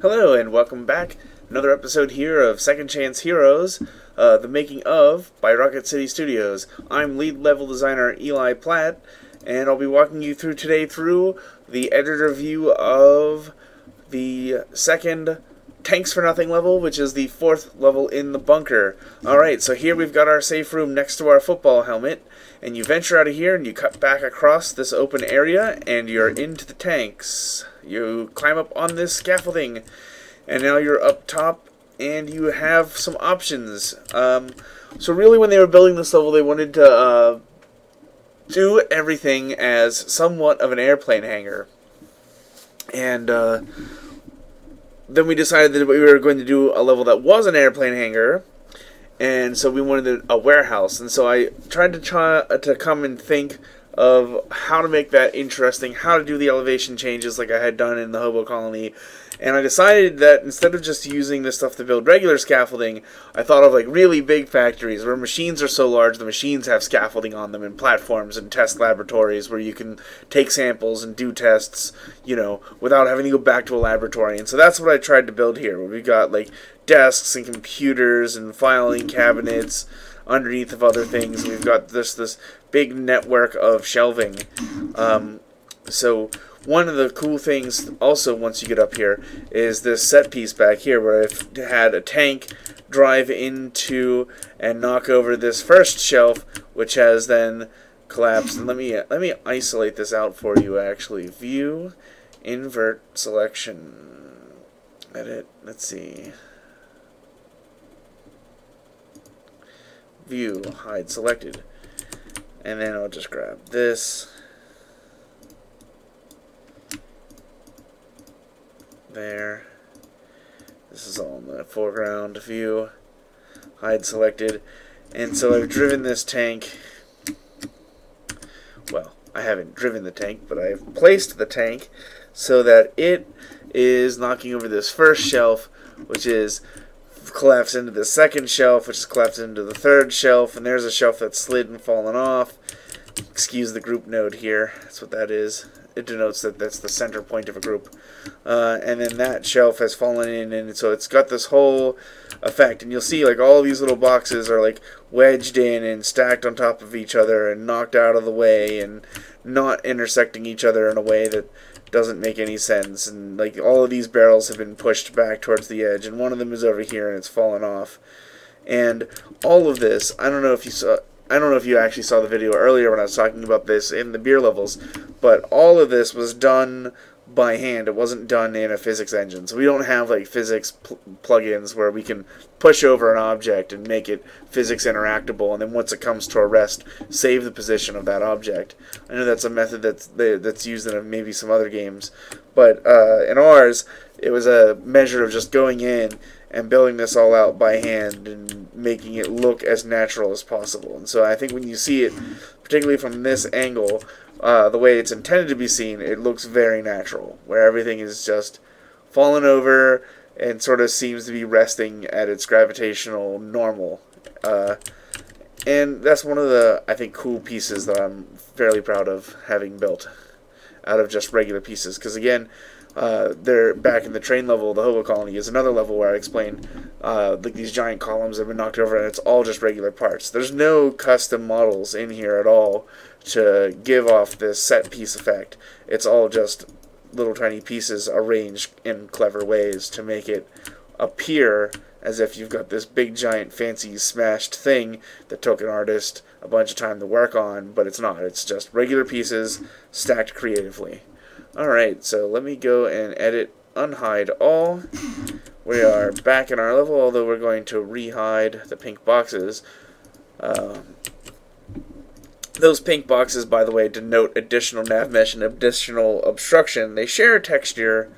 Hello and welcome back. Another episode here of Second Chance Heroes, uh, the making of by Rocket City Studios. I'm lead level designer Elie Platt, and I'll be walking you through today through the editor view of the second Tanks for Nothing level, which is the fourth level in the bunker. Alright, so here we've got our safe room next to our football helmet, and you venture out of here and you cut back across this open area, and you're into the tanks. You climb up on this scaffolding, and now you're up top, and you have some options. Um, so really when they were building this level, they wanted to uh, do everything as somewhat of an airplane hangar. And uh, then we decided that we were going to do a level that was an airplane hangar, and so we wanted a warehouse. And so I tried to try uh, to come and think of how to make that interesting, how to do the elevation changes like I had done in the Hobo Colony. And I decided that instead of just using this stuff to build regular scaffolding, I thought of like really big factories where machines are so large the machines have scaffolding on them and platforms and test laboratories where you can take samples and do tests, you know, without having to go back to a laboratory. And so that's what I tried to build here, where we've got like desks and computers and filing cabinets underneath of other things. We've got this this big network of shelving. Um, so one of the cool things also once you get up here is this set piece back here where I've had a tank drive into and knock over this first shelf which has then collapsed and let me let me isolate this out for you actually view invert selection edit let's see view, hide selected. And then I'll just grab this. There. This is all in the foreground view. Hide selected. And so I've driven this tank. Well, I haven't driven the tank, but I've placed the tank so that it is knocking over this first shelf, which is collapse into the second shelf, which has collapsed into the third shelf, and there's a shelf that's slid and fallen off. Excuse the group node here. That's what that is. It denotes that that's the center point of a group. Uh, and then that shelf has fallen in, and so it's got this whole effect. And you'll see like all these little boxes are like wedged in and stacked on top of each other and knocked out of the way and not intersecting each other in a way that doesn't make any sense. And like all of these barrels have been pushed back towards the edge, and one of them is over here and it's fallen off. And all of this, I don't know if you saw. I don't know if you actually saw the video earlier when I was talking about this in the beer levels, but all of this was done by hand. It wasn't done in a physics engine. So we don't have like physics pl plugins where we can push over an object and make it physics interactable, and then once it comes to a rest, save the position of that object. I know that's a method that's that's used in maybe some other games, but uh, in ours, it was a measure of just going in and building this all out by hand and making it look as natural as possible. And so I think when you see it, particularly from this angle, uh, the way it's intended to be seen, it looks very natural, where everything is just fallen over and sort of seems to be resting at its gravitational normal. Uh, and that's one of the, I think, cool pieces that I'm fairly proud of having built out of just regular pieces. Because again, uh, they're back in the train level, the hobo colony is another level where I explain uh, like these giant columns have been knocked over and it's all just regular parts. There's no custom models in here at all to give off this set piece effect. It's all just little tiny pieces arranged in clever ways to make it appear as if you've got this big giant fancy smashed thing that took an artist a bunch of time to work on, but it's not. It's just regular pieces stacked creatively. Alright, so let me go and edit unhide all. We are back in our level, although we're going to rehide the pink boxes. Um, those pink boxes, by the way, denote additional nav mesh and additional obstruction. They share a texture.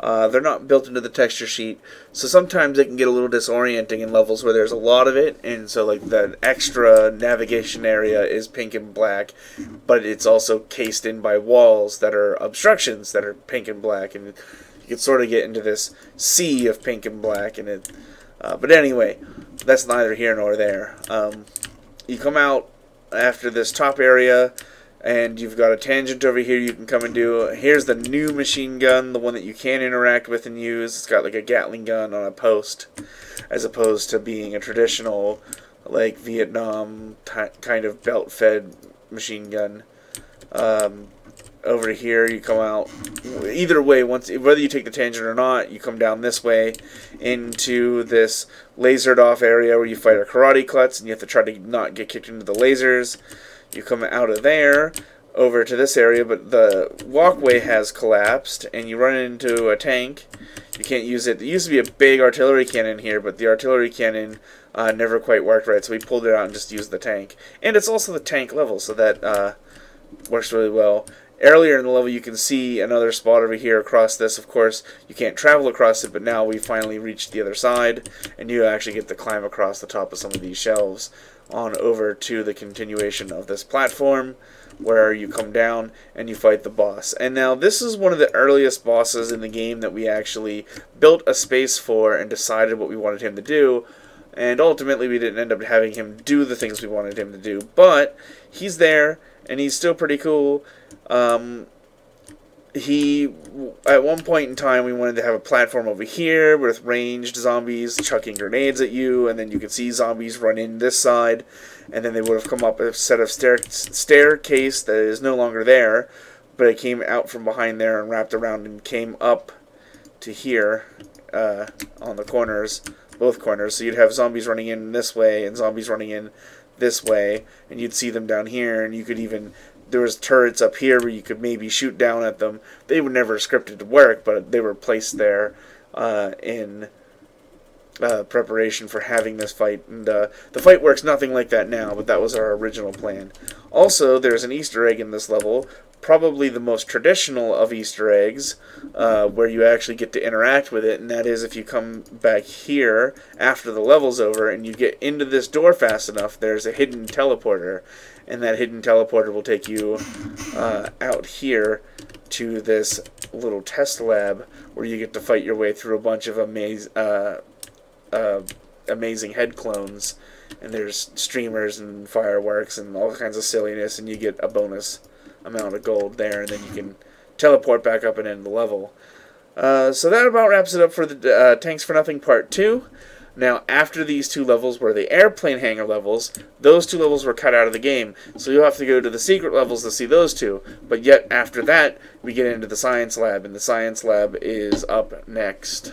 Uh, they're not built into the texture sheet, so sometimes they can get a little disorienting in levels where there's a lot of it, and so like the extra navigation area is pink and black, but it's also cased in by walls that are obstructions that are pink and black, and you can sort of get into this sea of pink and black, and it. Uh, but anyway, that's neither here nor there. Um, you come out after this top area, and you've got a tangent over here you can come and do. Here's the new machine gun, the one that you can interact with and use. It's got like a Gatling gun on a post, as opposed to being a traditional, like Vietnam kind of belt-fed machine gun. Um, over here you come out either way once whether you take the tangent or not you come down this way into this lasered off area where you fight a karate klutz and you have to try to not get kicked into the lasers you come out of there over to this area, but the walkway has collapsed, and you run into a tank. You can't use it. There used to be a big artillery cannon here, but the artillery cannon uh, never quite worked right, so we pulled it out and just used the tank. And it's also the tank level, so that uh, works really well. Earlier in the level, you can see another spot over here across this. Of course, you can't travel across it, but now we finally reached the other side, and you actually get to climb across the top of some of these shelves on over to the continuation of this platform where you come down and you fight the boss. And now this is one of the earliest bosses in the game that we actually built a space for and decided what we wanted him to do. And ultimately we didn't end up having him do the things we wanted him to do. But he's there and he's still pretty cool. Um, he at one point in time we wanted to have a platform over here with ranged zombies chucking grenades at you and then you could see zombies run in this side and then they would have come up a set of stair staircase that is no longer there but it came out from behind there and wrapped around and came up to here uh, on the corners both corners so you'd have zombies running in this way and zombies running in this way and you'd see them down here and you could even there was turrets up here where you could maybe shoot down at them. They were never scripted to work, but they were placed there uh, in uh, preparation for having this fight. And uh, the fight works nothing like that now, but that was our original plan. Also, there's an Easter egg in this level, probably the most traditional of Easter eggs, uh, where you actually get to interact with it, and that is if you come back here after the level's over and you get into this door fast enough, there's a hidden teleporter and that hidden teleporter will take you uh, out here to this little test lab where you get to fight your way through a bunch of amaz- uh, uh, amazing head clones and there's streamers and fireworks and all kinds of silliness and you get a bonus amount of gold there and then you can teleport back up and end the level uh, so that about wraps it up for the uh, tanks for nothing part 2 now, after these two levels were the airplane hangar levels, those two levels were cut out of the game. So you'll have to go to the secret levels to see those two. But yet, after that, we get into the science lab, and the science lab is up next.